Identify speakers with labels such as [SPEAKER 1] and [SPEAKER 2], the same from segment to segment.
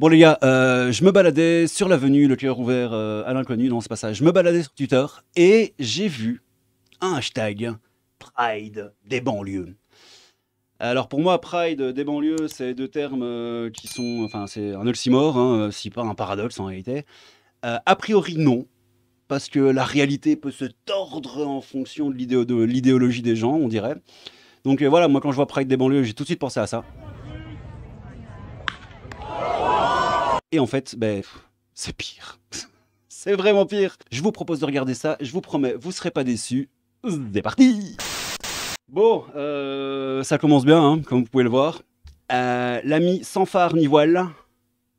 [SPEAKER 1] Bon les gars, euh, je me baladais sur l'avenue, le cœur ouvert euh, à l'inconnu, non c'est pas ça. Je me baladais sur Twitter et j'ai vu un hashtag Pride des banlieues. Alors pour moi, Pride des banlieues, c'est deux termes euh, qui sont, enfin c'est un oxymore, hein, si pas un paradoxe en réalité. A priori non, parce que la réalité peut se tordre en fonction de l'idéo- de l'idéologie des gens, on dirait. Donc voilà, moi quand je vois Pride des banlieues, j'ai tout de suite pensé à ça. Et en fait, ben, c'est pire. c'est vraiment pire. Je vous propose de regarder ça, je vous promets, vous serez pas déçus. C'est parti Bon, euh, ça commence bien, hein, comme vous pouvez le voir. Euh, L'ami sans phare ni voile,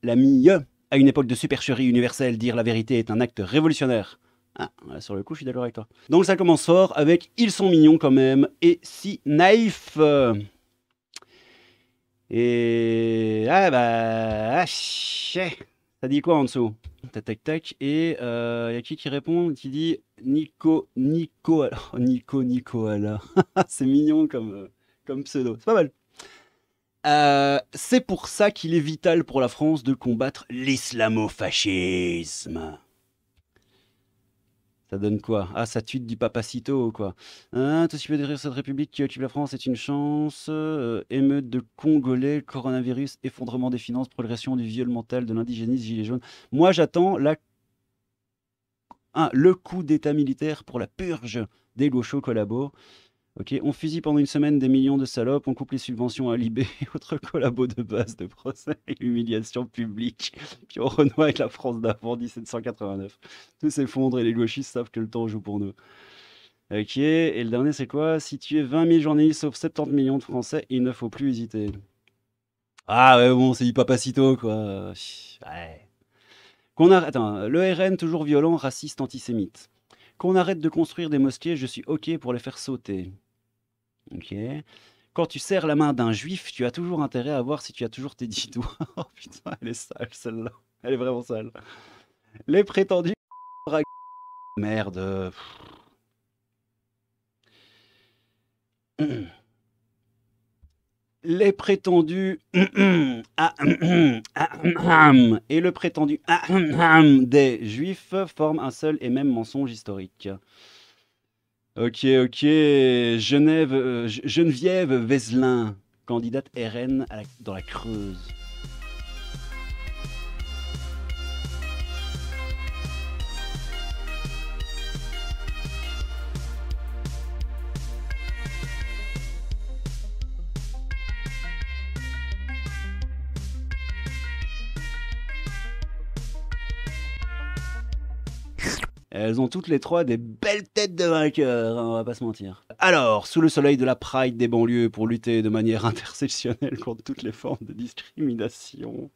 [SPEAKER 1] l'ami à une époque de supercherie universelle, dire la vérité est un acte révolutionnaire. Ah, sur le coup, je suis d'accord avec toi. Donc ça commence fort avec Ils sont mignons quand même et si naïfs. euh. Et. Ah bah. Ah, chais. Ça dit quoi en dessous? Tac tac tac. Et il y a qui qui répond Qui dit Nico, Nico, alors, Nico, Nico, alors. C'est mignon comme, euh, comme pseudo. C'est pas mal. Euh, c'est pour ça qu'il est vital pour la France de combattre l'islamo-fascisme. Ça donne quoi? Ah, ça tue du papacito, quoi. Hein, tout ce qui peut détruire cette république qui occupe la France est une chance. Euh, émeute de Congolais, coronavirus, effondrement des finances, progression du viol mental, de l'indigénisme, gilet jaune. Moi, j'attends la... Ah, le coup d'état militaire pour la purge des gauchos collabos. Ok, on fusille pendant une semaine des millions de salopes, on coupe les subventions à Libé et autres collabos de base de procès et humiliation publique. Puis on renoie avec la France d'avant 1789. Tout s'effondre et les gauchistes savent que le temps joue pour nous. Ok, et le dernier c'est quoi? Si tu es 20 000 journalistes sauf 70 millions de Français, il ne faut plus hésiter. Ah ouais, bon, c'est du papacito quoi. Ouais. Qu'on arrête, attends, le RN toujours violent, raciste, antisémite. Qu'on arrête de construire des mosquées, je suis ok pour les faire sauter. Ok. Quand tu serres la main d'un juif, tu as toujours intérêt à voir si tu as toujours tes dix doigts. oh putain, elle est sale celle-là. Elle est vraiment sale. Les prétendus. Merde. Les prétendus et le prétendu des juifs forment un seul et même mensonge historique. Ok, ok. Genève, euh, Geneviève Vézelin, candidate RN dans la Creuse. Elles ont toutes les trois des belles têtes de vainqueurs, hein, on va pas se mentir. Alors, sous le soleil de la Pride des banlieues pour lutter de manière intersectionnelle contre toutes les formes de discrimination.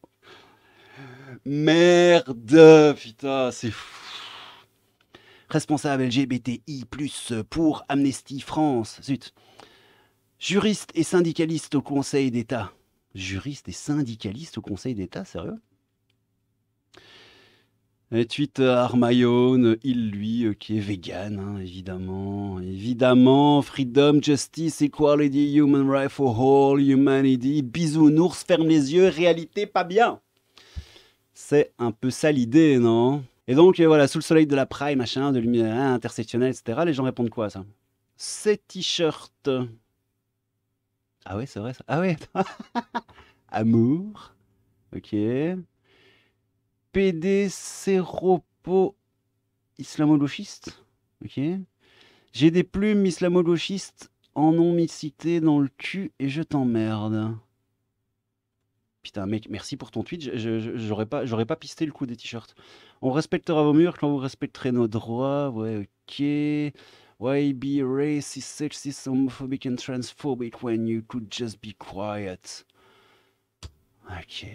[SPEAKER 1] Merde, putain, c'est fou. Responsable LGBTI+, pour Amnesty France. Zut. Juriste et syndicaliste au Conseil d'État. Juriste et syndicaliste au Conseil d'État, sérieux? Tweet euh, Armayone, il lui, euh, qui est vegan, hein, évidemment. Évidemment, freedom, justice, equality, human right for all, humanity. Bisounours, ferme les yeux, réalité pas bien. C'est un peu ça l'idée, non? Et donc, euh, voilà, sous le soleil de la prime, machin, de lumière hein, intersectionnelle, etc., les gens répondent quoi à ça? Ces t-shirts. Ah ouais, c'est vrai ça. Ah ouais. Amour. Ok. PD séropo islamo-gauchiste. Ok. J'ai des plumes islamo-gauchistes en cité dans le cul et je t'emmerde. Putain, mec, merci pour ton tweet. J'aurais pas, j'aurais pas pisté le coup des t-shirts. On respectera vos murs quand vous respecterez nos droits. Ouais, ok. Why be racist, sexist, homophobic and transphobic when you could just be quiet? Ok.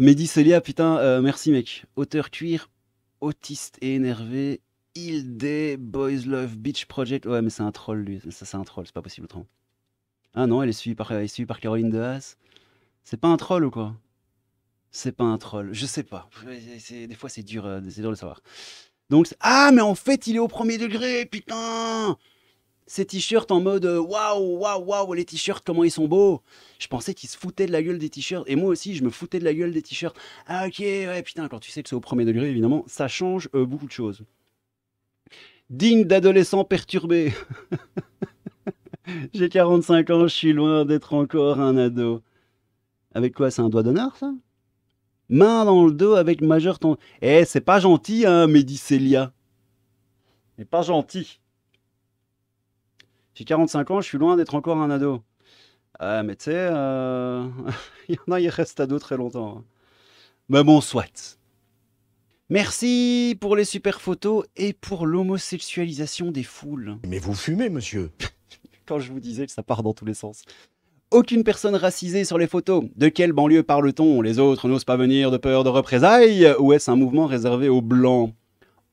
[SPEAKER 1] Mehdi Celia, putain, euh, merci mec. Auteur cuir, autiste et énervé. Il des Boys Love Beach Project. Ouais, mais c'est un troll lui. Ça, c'est un troll, c'est pas possible autrement. Ah non, elle est suivie par, par Caroline de Haas. C'est pas un troll ou quoi? C'est pas un troll, je sais pas. Des fois, c'est dur, euh, c'est dur de savoir. Donc, ah, mais en fait, il est au premier degré, putain ces t-shirts en mode euh, waouh, waouh, waouh, les t-shirts, comment ils sont beaux. Je pensais qu'ils se foutaient de la gueule des t-shirts. Et moi aussi, je me foutais de la gueule des t-shirts. Ah, ok, ouais, putain, quand tu sais que c'est au premier degré, évidemment, ça change euh, beaucoup de choses. Digne d'adolescent perturbé. J'ai 45 ans, je suis loin d'être encore un ado. Avec quoi C'est un doigt d'honneur, ça? Main dans le dos avec majeur ton. Eh, c'est pas gentil, hein, Médicélia. C'est pas gentil. J'ai 45 ans, je suis loin d'être encore un ado. Ah, mais tu sais, euh, il y en a, il reste ado très longtemps. Hein. Mais bon, soit. Merci pour les super photos et pour l'homosexualisation des foules.
[SPEAKER 2] Mais vous fumez, monsieur
[SPEAKER 1] Quand je vous disais que ça part dans tous les sens. Aucune personne racisée sur les photos. De quelle banlieue parle-t-on? Les autres n'osent pas venir de peur de représailles? Ou est-ce un mouvement réservé aux blancs?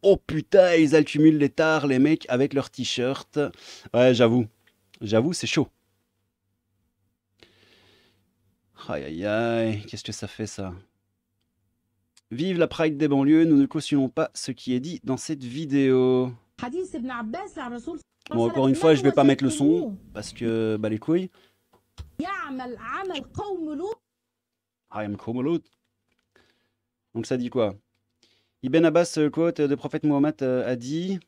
[SPEAKER 1] Oh putain, ils accumulent les tares, les mecs, avec leurs t-shirts. Ouais, j'avoue. J'avoue, c'est chaud. Aïe aïe aïe, qu'est-ce que ça fait ça? Vive la Pride des banlieues, nous ne cautionnons pas ce qui est dit dans cette vidéo. Bon, encore une fois, je vais pas mettre le son parce que bah les couilles. Donc ça dit quoi? Ibn Abbas, euh, quote de prophète Mohammed, euh, a dit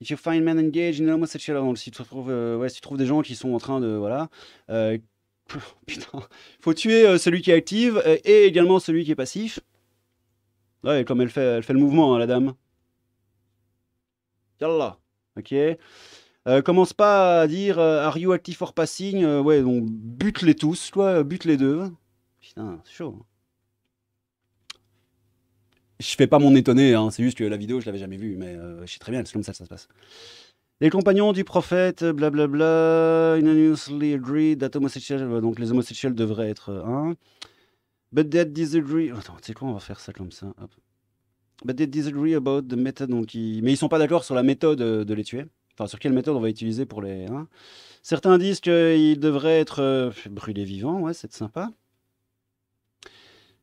[SPEAKER 1] If you find men engaged in si tu trouves, euh, ouais, tu trouves des gens qui sont en train de. Voilà. Euh, putain, faut tuer celui qui est actif et également celui qui est passif. Ouais, comme elle fait, elle fait le mouvement, hein, la dame. Yallah. Ok. Euh, commence pas à dire euh, Are you active for passing? Euh, Ouais, donc bute-les tous, toi, bute les deux. Putain, c'est chaud. Hein. Je fais pas mon étonné, hein, c'est juste que la vidéo, je l'avais jamais vue, mais je sais très bien, c'est comme ça que ça se passe. Les compagnons du prophète, blablabla, unanimously agreed that homosexual. Donc les homosexuels devraient être un. But they disagree. Attends, tu sais quoi, on va faire ça comme ça. But they disagree about the method. Donc ils... Mais ils sont pas d'accord sur la méthode de les tuer sur quelle méthode on va utiliser pour les. Hein. Certains disent qu'il devrait être euh, brûlé vivant, ouais, c'est sympa.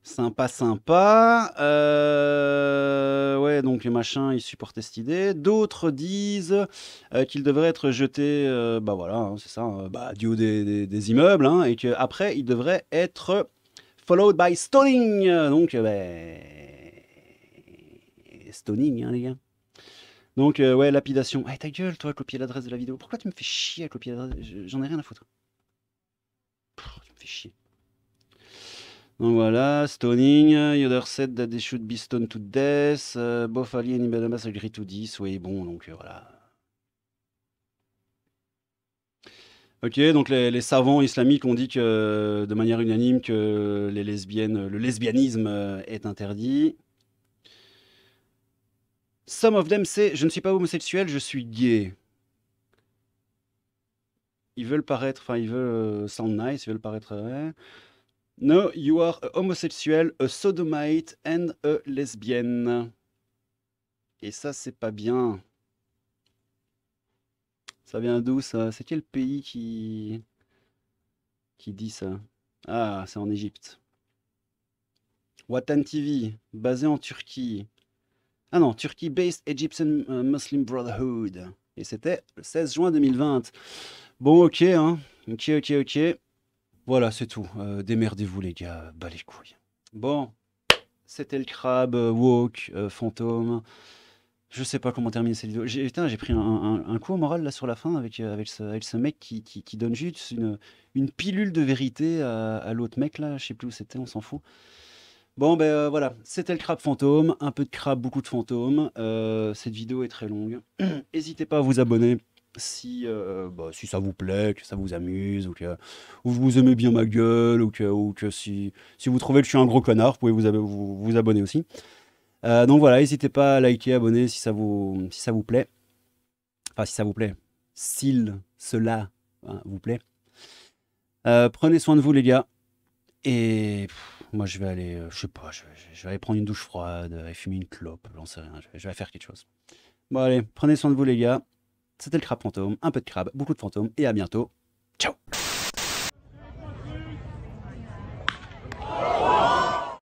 [SPEAKER 1] Sympa, sympa. Euh, ouais, donc les machins, ils supportaient cette idée. D'autres disent euh, qu'il devrait être jeté, bah voilà, hein, c'est ça, bah, du haut des, immeubles, hein, et qu'après, il devrait être followed by stoning. Donc, bah, stoning, hein, les gars. Donc, euh, ouais, lapidation. Ah, ta gueule, toi, copier l'adresse de la vidéo. Pourquoi tu me fais chier à copier l'adresse? J'en ai rien à foutre. tu me fais chier. Donc voilà, stoning. Yoder said that they should be stoned to death. Uh, both Ali and Ibn agree to this. Oui, bon, donc euh, voilà. Ok, donc les, savants islamiques ont dit que, de manière unanime que le lesbianisme euh, est interdit. Some of them, c'est je ne suis pas homosexuel, je suis gay. Ils veulent paraître, enfin, ils veulent uh, sound nice, ils veulent paraître. No, you are a homosexuel, a sodomite and a lesbienne. Et ça, c'est pas bien. Ça vient d'où ça? C'est quel pays qui qui dit ça? Ah, c'est en Égypte. Watan TV, basé en Turquie. Ah non, Turkey-based Egyptian euh, Muslim Brotherhood. Et c'était le 16 juin 2020. Bon, ok, hein. Ok, ok, ok. Voilà, c'est tout. Euh, démerdez-vous, les gars. Bah les couilles. Bon, c'était le crabe, euh, walk, fantôme. Je sais pas comment terminer cette vidéo. J'ai, pris un, coup au moral là sur la fin avec, avec, ce, mec qui, donne juste une, une pilule de vérité à, l'autre mec là. Je sais plus où c'était, on s'en fout. Bon, ben euh, voilà, c'était le crabe fantôme. Un peu de crabe, beaucoup de fantômes. Euh, cette vidéo est très longue. N'hésitez pas à vous abonner si, euh, bah, si ça vous plaît, que ça vous amuse, ou que vous aimez bien ma gueule, ou que, si, vous trouvez que je suis un gros connard, vous pouvez vous, vous, abonner aussi. donc voilà, n'hésitez pas à liker, abonner si ça vous, si ça vous plaît. Enfin, si ça vous plaît. S'il, cela hein, vous plaît. prenez soin de vous, les gars. Et moi, je vais aller, euh, je sais pas, je vais, aller prendre une douche froide, et fumer une clope, j'en sais rien, je vais, faire quelque chose. Bon, allez, prenez soin de vous, les gars. C'était le crabe fantôme, un peu de crabe, beaucoup de fantômes, et à bientôt. Ciao